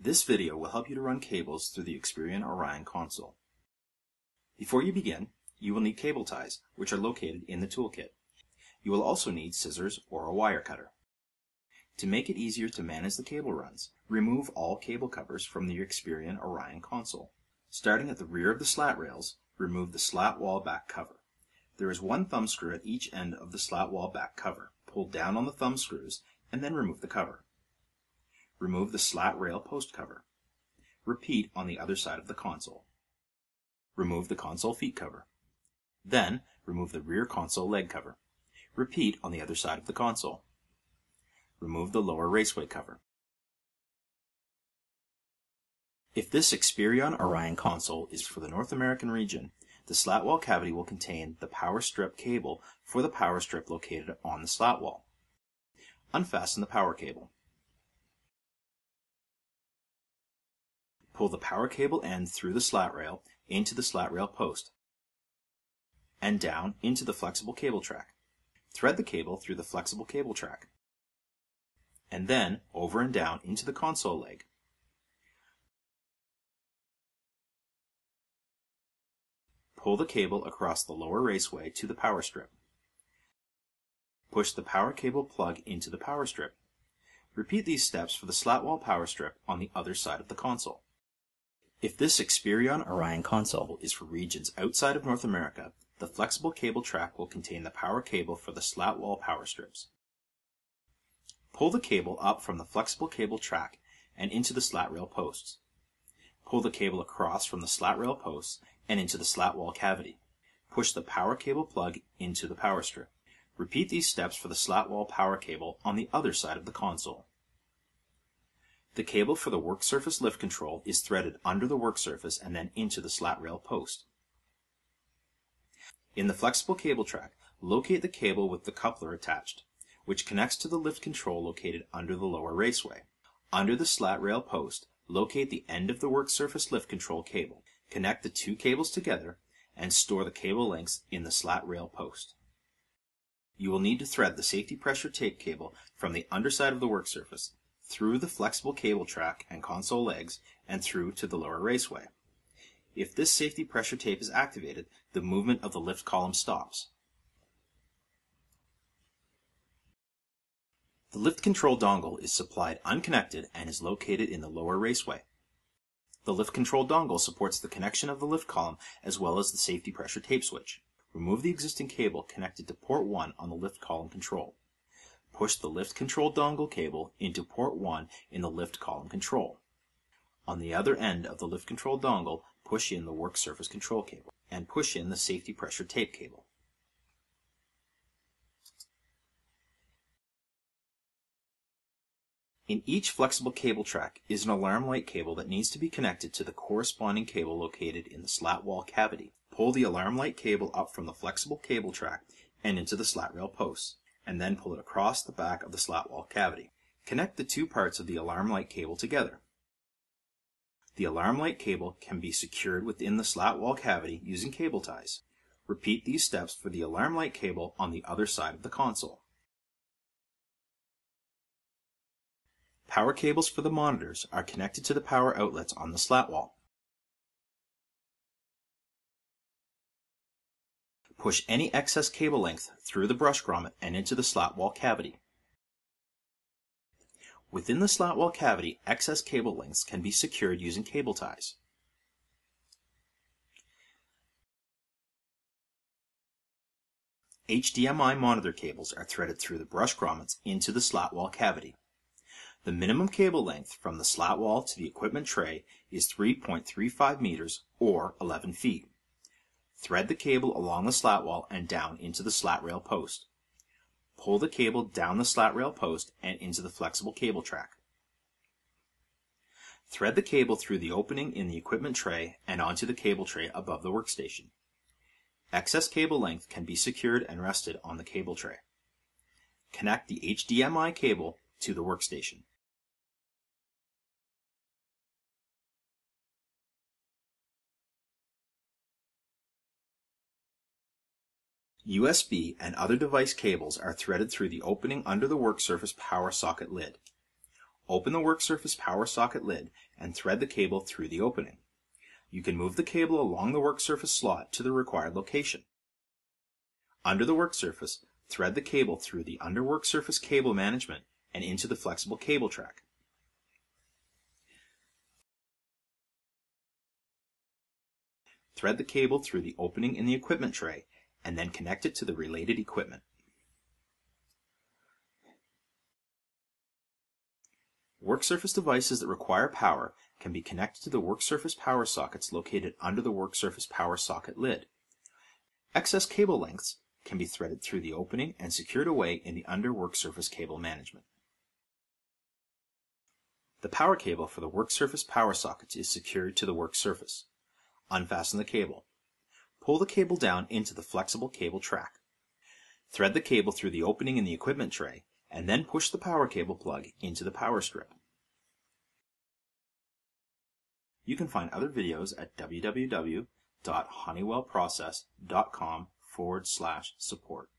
This video will help you to run cables through the Experion Orion console. Before you begin, you will need cable ties, which are located in the toolkit. You will also need scissors or a wire cutter. To make it easier to manage the cable runs, remove all cable covers from the Experion Orion console. Starting at the rear of the slat rails, remove the slat wall back cover. There is one thumb screw at each end of the slat wall back cover. Pull down on the thumb screws and then remove the cover. Remove the slat rail post cover. Repeat on the other side of the console. Remove the console feet cover. Then, remove the rear console leg cover. Repeat on the other side of the console. Remove the lower raceway cover. If this Experion Orion console is for the North American region, the slat wall cavity will contain the power strip cable for the power strip located on the slat wall. Unfasten the power cable. Pull the power cable end through the slat rail into the slat rail post and down into the flexible cable track. Thread the cable through the flexible cable track and then over and down into the console leg. Pull the cable across the lower raceway to the power strip. Push the power cable plug into the power strip. Repeat these steps for the slat wall power strip on the other side of the console. If this Experion Orion console is for regions outside of North America, the flexible cable track will contain the power cable for the slat wall power strips. Pull the cable up from the flexible cable track and into the slat rail posts. Pull the cable across from the slat rail posts and into the slat wall cavity. Push the power cable plug into the power strip. Repeat these steps for the slat wall power cable on the other side of the console. The cable for the work surface lift control is threaded under the work surface and then into the slat rail post. In the flexible cable track, locate the cable with the coupler attached, which connects to the lift control located under the lower raceway. Under the slat rail post, locate the end of the work surface lift control cable. Connect the two cables together and store the cable lengths in the slat rail post. You will need to thread the safety pressure tape cable from the underside of the work surface through the flexible cable track and console legs, and through to the lower raceway. If this safety pressure tape is activated, the movement of the lift column stops. The lift control dongle is supplied unconnected and is located in the lower raceway. The lift control dongle supports the connection of the lift column as well as the safety pressure tape switch. Remove the existing cable connected to port 1 on the lift column control push the lift control dongle cable into port 1 in the lift column control. On the other end of the lift control dongle, push in the work surface control cable and push in the safety pressure tape cable. In each flexible cable track is an alarm light cable that needs to be connected to the corresponding cable located in the slat wall cavity. Pull the alarm light cable up from the flexible cable track and into the slat rail posts and then pull it across the back of the slat wall cavity. Connect the two parts of the alarm light cable together. The alarm light cable can be secured within the slat wall cavity using cable ties. Repeat these steps for the alarm light cable on the other side of the console. Power cables for the monitors are connected to the power outlets on the slat wall. Push any excess cable length through the brush grommet and into the slat wall cavity. Within the slat wall cavity, excess cable lengths can be secured using cable ties. HDMI monitor cables are threaded through the brush grommets into the slat wall cavity. The minimum cable length from the slat wall to the equipment tray is 3.35 meters or 11 feet. Thread the cable along the slat wall and down into the slat rail post. Pull the cable down the slat rail post and into the flexible cable track. Thread the cable through the opening in the equipment tray and onto the cable tray above the workstation. Excess cable length can be secured and rested on the cable tray. Connect the HDMI cable to the workstation. USB and other device cables are threaded through the opening under the work surface power socket lid. Open the work surface power socket lid and thread the cable through the opening. You can move the cable along the work surface slot to the required location. Under the work surface, thread the cable through the under work surface cable management and into the flexible cable track. Thread the cable through the opening in the equipment tray and then connect it to the related equipment. Work surface devices that require power can be connected to the work surface power sockets located under the work surface power socket lid. Excess cable lengths can be threaded through the opening and secured away in the under work surface cable management. The power cable for the work surface power sockets is secured to the work surface. Unfasten the cable. Pull the cable down into the flexible cable track. Thread the cable through the opening in the equipment tray, and then push the power cable plug into the power strip. You can find other videos at www.honeywellprocess.com forward slash support.